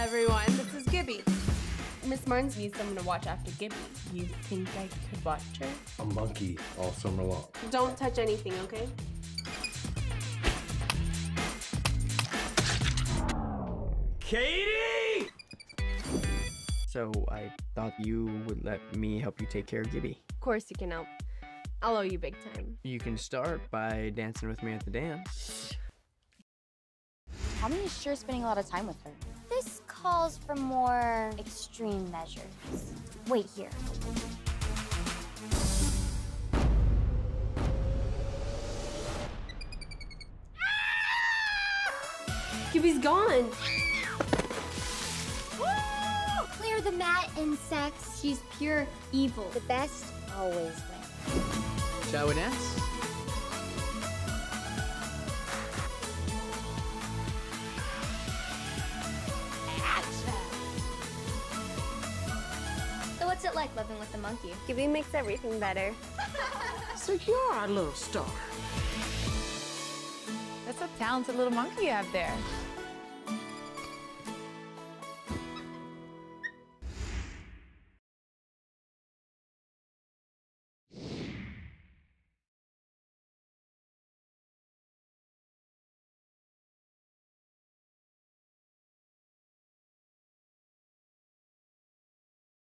everyone. This is Gibby. Miss Martins needs someone to watch after Gibby. You think I could watch her? A monkey all summer long. Don't touch anything, okay? Katie! So I thought you would let me help you take care of Gibby. Of course you can help. I'll owe you big time. You can start by dancing with me at the dance. Tommy is sure spending a lot of time with her. This calls for more extreme measures. Wait here. Gibby's gone. Clear the mat, insects. She's pure evil. The best always wins. Shall we dance? What's it like living with a monkey? Gibby makes everything better. So you're our little star. That's a talented little monkey you have there.